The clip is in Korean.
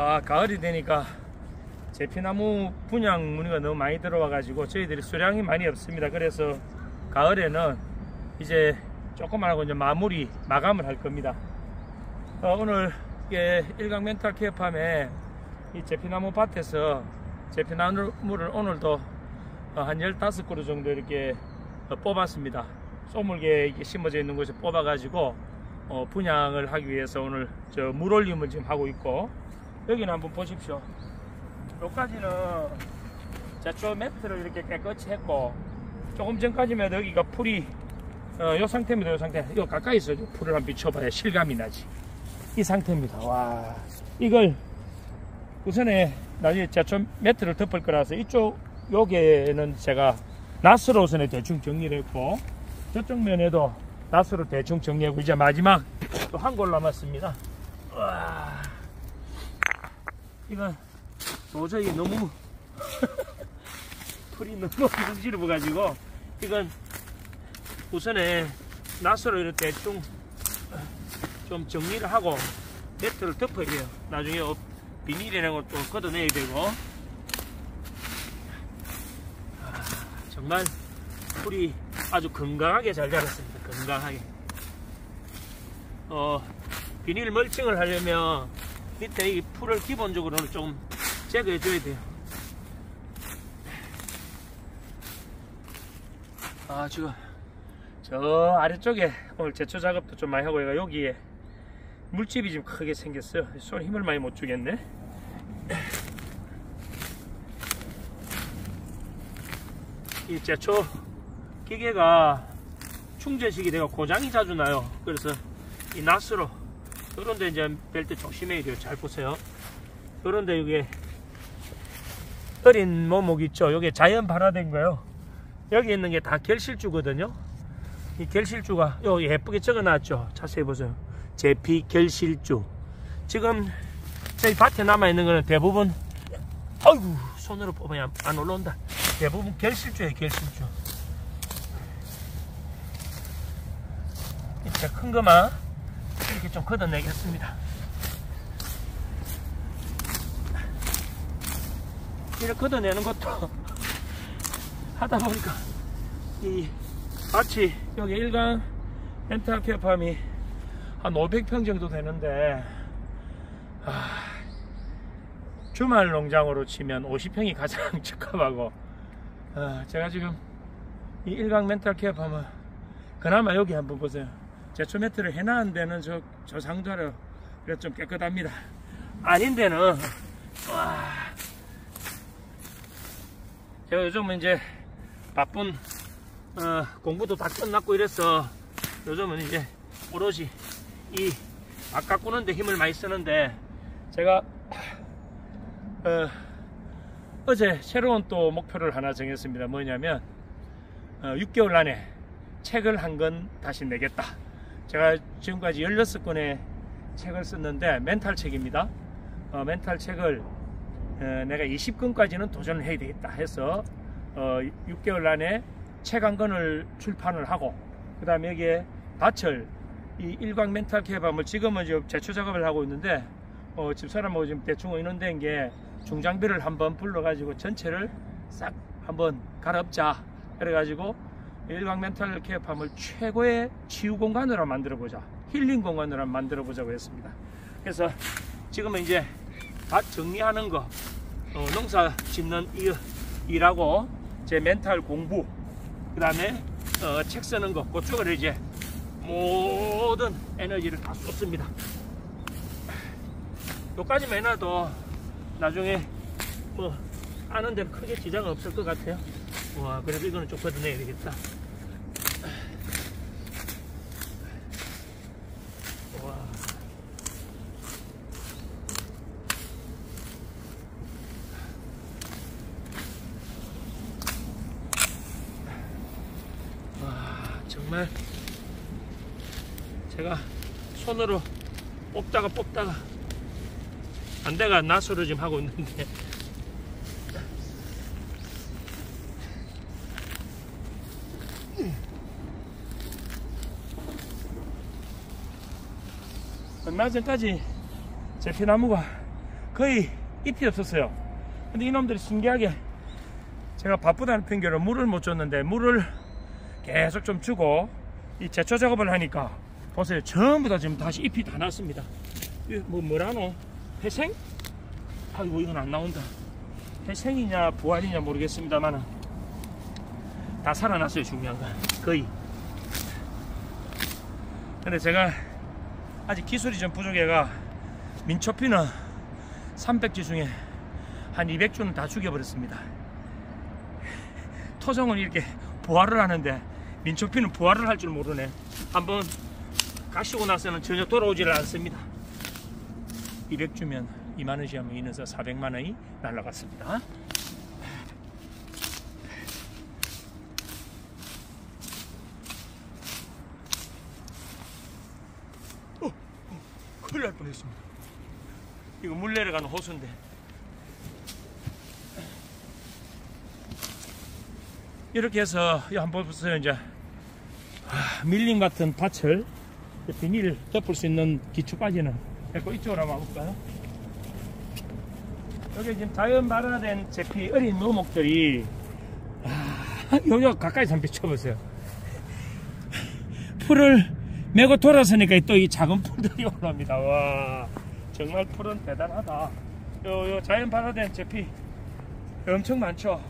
아 가을이 되니까 제피나무 분양 문의가 너무 많이 들어와 가지고 저희들이 수량이 많이 없습니다. 그래서 가을에는 이제 조금만 하고 이제 마무리 마감을 할 겁니다. 어, 오늘 이게 일강 멘탈 케어팜에 이 제피나무 밭에서 제피나무를 오늘도 어, 한 15그루 정도 이렇게 어, 뽑았습니다. 이게 심어져 있는 곳에 뽑아 가지고 어, 분양을 하기 위해서 오늘 저 물올림을 지금 하고 있고 여기는 한번 보십시오. 여기까지는 제초 매트를 이렇게 깨끗이 했고 조금 전까지만 해도 여기가 풀이 어, 요 상태입니다 요 상태. 이거 가까이 있어 풀을 한번 비춰봐야 실감이 나지. 이 상태입니다. 와. 이걸 우선에 나중에 제초 매트를 덮을 거라서 이쪽 요게는 제가 낫으로 우선에 대충 정리를 했고 저쪽 면에도 낫으로 대충 정리하고 이제 마지막 또 한 골 남았습니다. 와 이건 도저히 너무 풀이 너무 부질러 가지고 이건 우선에 낫으로 이렇게 대충 좀 정리를 하고 네트를 덮어야 돼요. 나중에 어, 비닐이라는 것도 걷어내야 되고. 아, 정말 풀이 아주 건강하게 잘 자랐습니다. 건강하게. 어, 비닐 멀칭을 하려면 밑에 이 풀을 기본적으로는 좀 제거해 줘야 돼요. 아 지금 저 아래쪽에 오늘 제초 작업도 좀 많이 하고 여기에 물집이 좀 크게 생겼어요. 손 힘을 많이 못 주겠네. 이 제초 기계가 충전식이 되고 고장이 자주 나요. 그래서 이 낫으로 그런데 이제 뺄때 조심해야 돼요. 잘 보세요. 그런데 이게 어린 모목 있죠? 이게 자연 발화된 거예요. 여기 있는 게 다 결실주거든요. 이 결실주가 여기 예쁘게 적어 놨죠? 자세히 보세요. 제피 결실주. 지금 저희 밭에 남아 있는 거는 대부분 아이고 손으로 뽑으면 안 올라온다. 대부분 결실주예요 결실주. 이렇게 큰 거만 이렇게 좀 걷어내겠습니다. 이렇게 걷어내는 것도 하다 보니까 이 밭이 여기 일간 렌탈 케어팜이 한 500평 정도 되는데 아, 주말 농장으로 치면 50평이 가장 적합하고 아, 제가 지금 이 일강 멘탈 케어팜은 그나마 여기 한번 보세요 제초 매트를 해놨는 데는 저, 저 상자로 그래도 좀 깨끗합니다. 아닌 데는 와. 제가 요즘은 이제 바쁜 어, 공부도 다 끝났고 이래서 요즘은 이제 오로지 이 아까 꾸는데 힘을 많이 쓰는데 제가 어, 제 새로운 또 목표를 하나 정했습니다. 뭐냐면 어, 6개월 안에 책을 한 권 다시 내겠다 제가 지금까지 16권의 책을 썼는데 멘탈 책입니다. 어, 멘탈 책을 어, 내가 20권까지는 도전을 해야 되겠다 해서 어, 6개월 안에 책 한 권을 출판을 하고 그 다음에 여기에 밭을 이 일광 멘탈 케어밤을 지금은 지금 제초 작업을 하고 있는데 어, 집사람하고 지금 대충 의논된 게 중장비를 한번 불러가지고 전체를 싹 한번 갈아엎자. 그래가지고 일광 멘탈 케어팜을 최고의 치유 공간으로 만들어 보자. 힐링 공간으로 만들어 보자고 했습니다. 그래서 지금은 이제 밭 정리하는 거 어, 농사 짓는 일, 일하고 제 멘탈 공부 그 다음에 어, 책 쓰는 거 그쪽을 이제 모든 에너지를 다 쏟습니다. 여기까지만 해놔도 나중에 뭐 아는 데는 크게 지장은 없을 것 같아요. 와 그래도 이거는 좀 걷어내야 되겠다 와. 와 정말 제가 손으로 뽑다가 뽑다가 안대가 나소를 지금 하고 있는데 얼마 전까지 제 피나무가 거의 잎이 없었어요. 근데 이놈들이 신기하게 제가 바쁘다는 핑계로 물을 못 줬는데 물을 계속 좀 주고 이 제초 작업을 하니까 보세요. 전부 다 지금 다시 잎이 다 났습니다. 뭐 뭐라노? 회생? 아이고 이건 안 나온다. 회생이냐 부활이냐 모르겠습니다만 다 살아났어요 중요한 건 거의. 근데 제가 아직 기술이 좀 부족해가 민초피는 300지 중에 한 200주는 다 죽여버렸습니다. 토종은 이렇게 부활을 하는데 민초피는 부활을 할 줄 모르네. 한번 가시고 나서는 전혀 돌아오지를 않습니다. 200주면 2만원씩 하면 인해서 400만원이 날라갔습니다. 어, 어, 큰일 날 뻔했습니다. 이거 물 내려가는 호수인데. 이렇게 해서 이 한번 보세요 이제 아, 밀림 같은 밭을 비닐 덮을 수 있는 기초까지는 됐고 이쪽으로 한번 볼까요? 여기 지금 자연 발화된 제피 어린 묘목들이 아, 요요 가까이 좀 비춰보세요. 풀을 메고 돌아서니까 또 이 작은 풀들이 올라옵니다. 와 정말 풀은 대단하다. 요, 요 자연 발화된 제피 엄청 많죠.